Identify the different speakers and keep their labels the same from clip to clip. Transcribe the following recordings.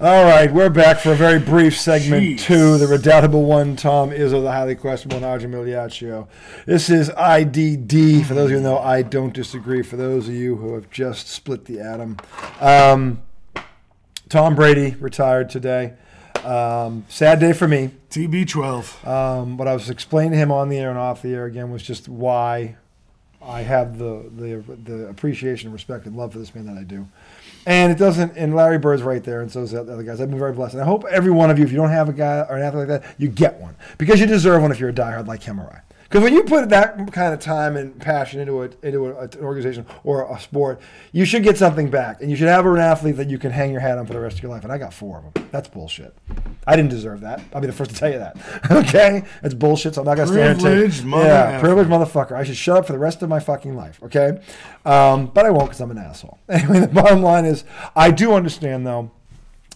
Speaker 1: All right, we're back for a very brief segment
Speaker 2: Jeez.
Speaker 1: two. The redoubtable one, Tom Izzo, the highly questionable Naja Miliaccio. This is IDD. For those of you who know, I don't disagree. For those of you who have just split the atom, um, Tom Brady retired today. Um, sad day for me.
Speaker 2: TB12.
Speaker 1: Um, what I was explaining to him on the air and off the air again was just why I have the the the appreciation, respect, and love for this man that I do. And it doesn't. And Larry Bird's right there, and so is the other guys. I've been very blessed, and I hope every one of you, if you don't have a guy or an athlete like that, you get one because you deserve one if you're a diehard like him or I. Because when you put that kind of time and passion into it, into a, an organization or a sport, you should get something back, and you should have an athlete that you can hang your hat on for the rest of your life. And I got four of them. That's bullshit. I didn't deserve that. I'll be the first to tell you that. okay, that's bullshit. So I'm not gonna stand
Speaker 2: Privileged mother
Speaker 1: Yeah, privileged motherfucker. I should shut up for the rest of my fucking life. Okay, um, but I won't because I'm an asshole. Anyway, the bottom line is, I do understand though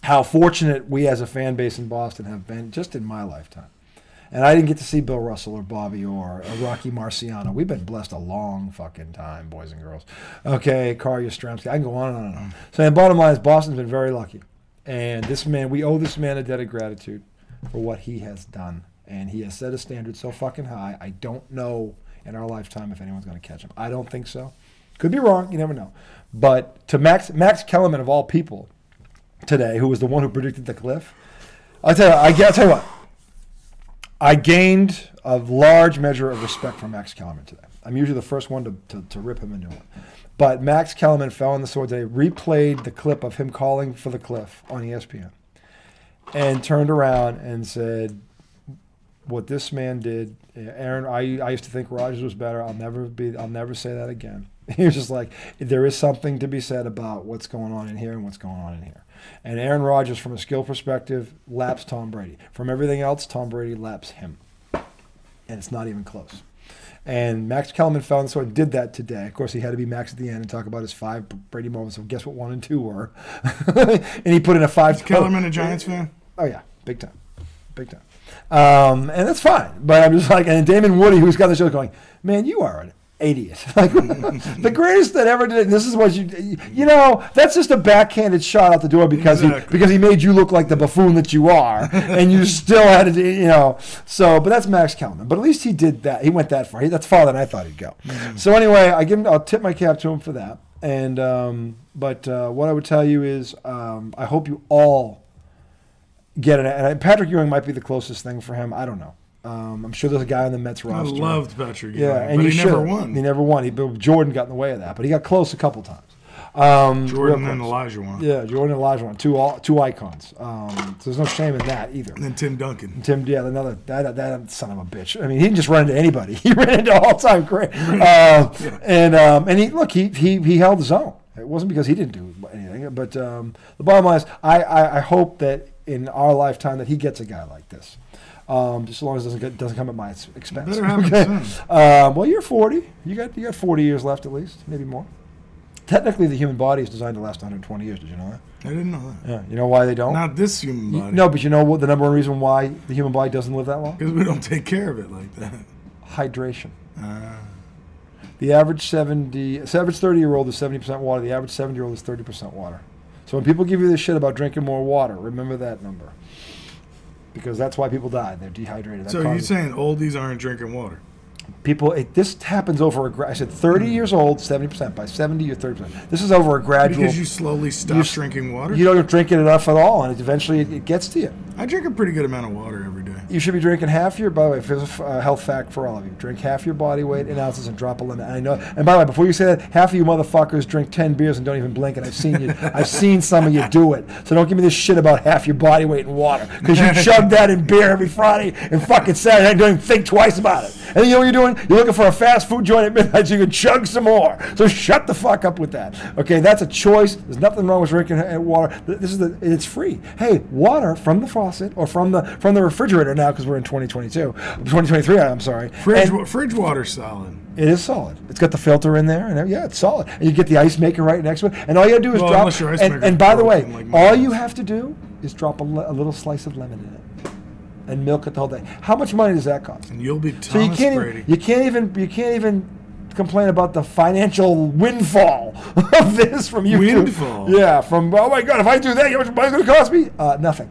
Speaker 1: how fortunate we as a fan base in Boston have been just in my lifetime. And I didn't get to see Bill Russell or Bobby Orr or Rocky Marciano. We've been blessed a long fucking time, boys and girls. Okay, Carl Yastrzemski. I can go on and on and on. So the bottom line is Boston's been very lucky. And this man, we owe this man a debt of gratitude for what he has done. And he has set a standard so fucking high. I don't know in our lifetime if anyone's going to catch him. I don't think so. Could be wrong. You never know. But to Max Max Kellerman of all people today, who was the one who predicted the cliff, I'll tell you. I, I'll tell you what. I gained a large measure of respect for Max Kellerman today. I'm usually the first one to, to, to rip him a new one. But Max Kellerman fell on the sword today, replayed the clip of him calling for the cliff on ESPN, and turned around and said, What this man did, eh, Aaron, I, I used to think Rodgers was better. I'll never be I'll never say that again. He was just like, there is something to be said about what's going on in here and what's going on in here. And Aaron Rodgers, from a skill perspective, laps Tom Brady. From everything else, Tom Brady laps him. And it's not even close. And Max Kellerman fell on the sword did that today. Of course, he had to be Max at the end and talk about his five Brady moments. So guess what one and two were? and he put in a five.
Speaker 2: Is Kellerman a Giants fan?
Speaker 1: Oh yeah, big time, big time. Um, and that's fine. But I'm just like, and Damon Woody, who's got the show, going, man, you are an idiot. Like the greatest that ever did. this is what you, you know, that's just a backhanded shot out the door because he because he made you look like the buffoon that you are, and you still had to, you know. So, but that's Max Kellerman. But at least he did that. He went that far. He, that's farther than I thought he'd go. So anyway, I give him. I'll tip my cap to him for that. And um, but uh, what I would tell you is, um, I hope you all get it. And Patrick Ewing might be the closest thing for him. I don't know. Um, I'm sure there's a guy on the Mets roster.
Speaker 2: I loved Patrick.
Speaker 1: Yeah,
Speaker 2: Ewing,
Speaker 1: and
Speaker 2: but
Speaker 1: you
Speaker 2: he never won.
Speaker 1: He never won. He, Bill Jordan got in the way of that, but he got close a couple times. Um,
Speaker 2: Jordan and. Olajuwon.
Speaker 1: Yeah, Jordan and Olajuwon two all, two icons. Um, so there's no shame in that either.
Speaker 2: And then Tim Duncan.
Speaker 1: Tim, yeah, another that that son of a bitch. I mean, he didn't just run into anybody. He ran into all time great. Uh, And um, and he look, he he he held his own. It wasn't because he didn't do anything, but um, the bottom line is, I, I I hope that in our lifetime that he gets a guy like this. Um, just as long as it doesn't get, doesn't come at my expense.
Speaker 2: Better have
Speaker 1: Okay?
Speaker 2: soon.
Speaker 1: Um, well, you're 40. You got you got 40 years left at least, maybe more. Technically, the human body is designed to last 120 years. Did you know that?
Speaker 2: I didn't know that.
Speaker 1: Yeah. You know why they don't?
Speaker 2: Not this human
Speaker 1: You-
Speaker 2: body.
Speaker 1: no, but you know what? The number one reason why the human body doesn't live that long?
Speaker 2: Because we don't take care of it like that.
Speaker 1: Hydration.
Speaker 2: Uh,
Speaker 1: The average 70, the average 30 year old is 70% water. The average 70 year old is 30% water. So when people give you this shit about drinking more water, remember that number. Because that's why people die. They're dehydrated. That
Speaker 2: so you're
Speaker 1: causes-
Speaker 2: saying oldies aren't drinking water?
Speaker 1: people, it, this happens over a, gra- I said 30 hmm. years old, 70%. By 70, you're 30%. This is over a gradual.
Speaker 2: Because you slowly stop
Speaker 1: s-
Speaker 2: drinking water?
Speaker 1: You don't drink it enough at all, and it, eventually it, it gets to you.
Speaker 2: I drink a pretty good amount of water.
Speaker 1: You should be drinking half your. By the way, if there's a f- a health fact for all of you, drink half your body weight in ounces and drop a limit. And I know. And by the way, before you say that, half of you motherfuckers drink ten beers and don't even blink. And I've seen you. I've seen some of you do it. So don't give me this shit about half your body weight in water because you chug that in beer every Friday and fucking Saturday and don't even think twice about it. And you know what you're doing? You're looking for a fast food joint at midnight so you can chug some more. So shut the fuck up with that. Okay, that's a choice. There's nothing wrong with drinking uh, water. This is the. It's free. Hey, water from the faucet or from the from the refrigerator now because we're in 2022, 2023. I'm sorry.
Speaker 2: Fridge,
Speaker 1: And
Speaker 2: fridge water's solid.
Speaker 1: it is solid. It's got the filter in there, and yeah, it's solid. And you get the ice maker right next to it, and all you gotta do is
Speaker 2: Well,
Speaker 1: drop.
Speaker 2: your ice
Speaker 1: And, and by the way,
Speaker 2: like
Speaker 1: all you have to do is drop a, a little slice of lemon in it, and milk it the whole day. How much money does that cost?
Speaker 2: And you'll be
Speaker 1: So you can't
Speaker 2: Brady.
Speaker 1: even you can't even you can't even complain about the financial windfall of this from YouTube.
Speaker 2: Windfall?
Speaker 1: Yeah, from oh my god, if I do that, how much money is going to cost me? Uh, nothing.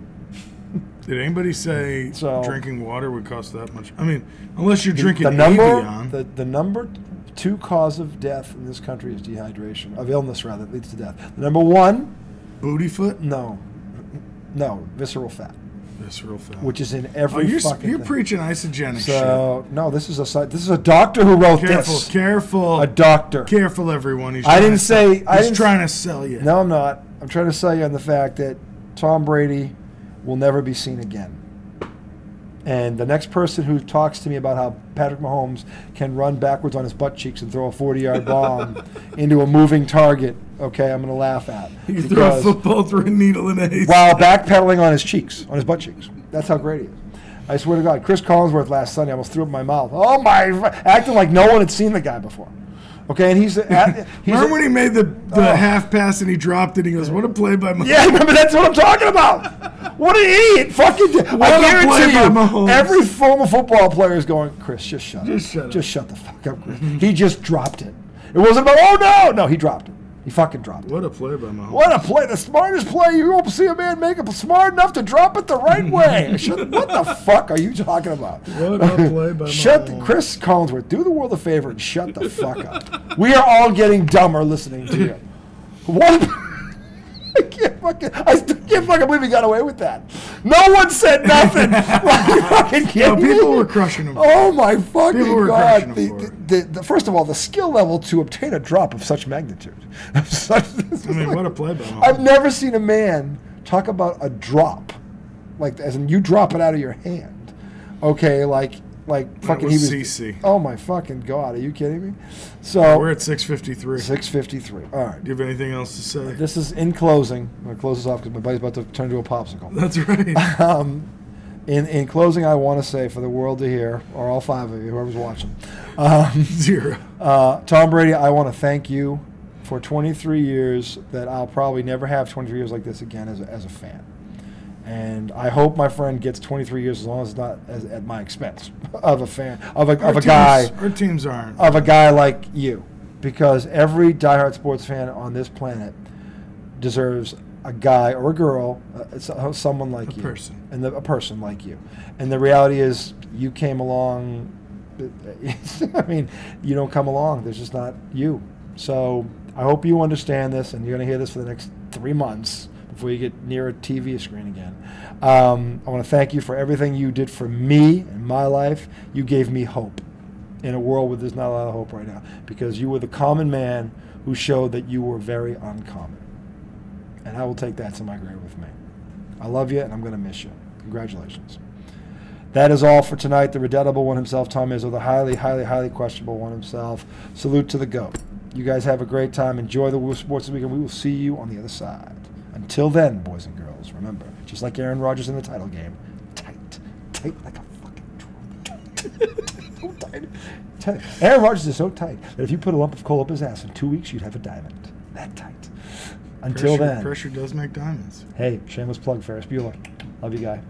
Speaker 2: Did anybody mm-hmm. say
Speaker 1: So-
Speaker 2: drinking water would cost that much? I mean, unless you're drinking
Speaker 1: the number,
Speaker 2: Evian.
Speaker 1: the, the number two cause of death in this country is dehydration, of illness rather, that leads to death. The number one,
Speaker 2: booty foot.
Speaker 1: no, no, visceral fat,
Speaker 2: Visceral fat.
Speaker 1: which is in every.
Speaker 2: oh,
Speaker 1: every
Speaker 2: you're,
Speaker 1: fucking
Speaker 2: you're
Speaker 1: thing.
Speaker 2: preaching isogenic
Speaker 1: So no, this is a this is a doctor who wrote
Speaker 2: shit. Careful,
Speaker 1: this.
Speaker 2: careful,
Speaker 1: A doctor.
Speaker 2: careful, everyone. He's
Speaker 1: I didn't
Speaker 2: to sell-
Speaker 1: say- I
Speaker 2: He's
Speaker 1: didn't-
Speaker 2: trying to sell you.
Speaker 1: No, I'm not. I'm trying to sell you on the fact that Tom Brady will never be seen again. And the next person who talks to me about how Patrick Mahomes can run backwards on his butt cheeks and throw a 40 yard bomb into a moving target, okay, I'm going to laugh at.
Speaker 2: You can throw a football through a needle in a haystack.
Speaker 1: while backpedaling on his cheeks, on his butt cheeks. That's how great he is. I swear to God, Cris Collinsworth last Sunday almost threw up my mouth. Oh my! Acting like no one had seen the guy before. Okay, and he's, at, he's
Speaker 2: Remember when he made the, the
Speaker 1: Oh.
Speaker 2: half pass and he dropped it? He goes, "What a play by Mahomes!"
Speaker 1: Yeah, remember that's what I'm talking about. What an idiot! Fucking,
Speaker 2: What
Speaker 1: I guarantee you,
Speaker 2: Mahomes.
Speaker 1: every former football player is going, Chris, just shut
Speaker 2: Just
Speaker 1: up,
Speaker 2: shut up."
Speaker 1: just shut the fuck up, Chris. he just dropped it. It wasn't about oh no, no, he dropped it. He fucking dropped it.
Speaker 2: What a play by Mahomes!
Speaker 1: What a play! The smartest play you won't see a man make it smart enough to drop it the right way. Shut- what the fuck are you talking about?
Speaker 2: What a play by
Speaker 1: Shut the, Cris Collinsworth. Do the world a favor and shut the fuck up. We are all getting dumber listening to you. What? I can't fucking. I still can't fucking believe he got away with that. No one said nothing. Are you fucking
Speaker 2: No,
Speaker 1: me?
Speaker 2: people were crushing him.
Speaker 1: Oh my fucking god! The, the, the, first of all, the skill level to obtain a drop of such magnitude. Of such,
Speaker 2: I mean, what a play by!
Speaker 1: I've never seen a man talk about a drop, like as in you drop it out of your hand. Okay, like like fucking
Speaker 2: was
Speaker 1: he was.
Speaker 2: CC.
Speaker 1: Oh my fucking god! Are you kidding me? So
Speaker 2: We're at 6:53.
Speaker 1: six fifty three. All right.
Speaker 2: Do you have anything else to say?
Speaker 1: This is in closing. I'm gonna close this off because my buddy's about to turn into a popsicle.
Speaker 2: That's right.
Speaker 1: Um, in in closing, I want to say for the world to hear, or all five of you, whoever's watching, um,
Speaker 2: Zero.
Speaker 1: uh, Tom Brady, I want to thank you for 23 years that I'll probably never have 23 years like this again as a, as a fan. And I hope my friend gets 23 years as long as it's not as, at my expense of a fan of a,
Speaker 2: Our
Speaker 1: of a
Speaker 2: teams-
Speaker 1: guy
Speaker 2: Our teams aren't.
Speaker 1: of a guy like you, because every diehard sports fan on this planet deserves a guy or a girl, uh, someone like
Speaker 2: A
Speaker 1: you,
Speaker 2: person.
Speaker 1: and the, a person like you. And the reality is, you came along. I mean, you don't come along. There's just not you. So I hope you understand this, and you're going to hear this for the next three months before you get near a TV screen again. Um, I want to thank you for everything you did for me in my life. You gave me hope in a world where there's not a lot of hope right now because you were the common man who showed that you were very uncommon. And I will take that to my grave with me. I love you and I'm going to miss you. Congratulations. That is all for tonight. The redoubtable one himself, Tom Izzo, the highly, highly, highly questionable one himself. Salute to the GOAT. You guys have a great time. Enjoy the sports weekend. We will see you on the other side. Until then, boys and girls, remember, just like Aaron Rodgers in the title game, tight, tight like a fucking drum. so tight. tight. Aaron Rodgers is so tight that if you put a lump of coal up his ass in two weeks, you'd have a diamond. That tight. Until
Speaker 2: pressure,
Speaker 1: then,
Speaker 2: pressure does make diamonds.
Speaker 1: hey, shameless plug, Ferris Bueller. Love you, guy.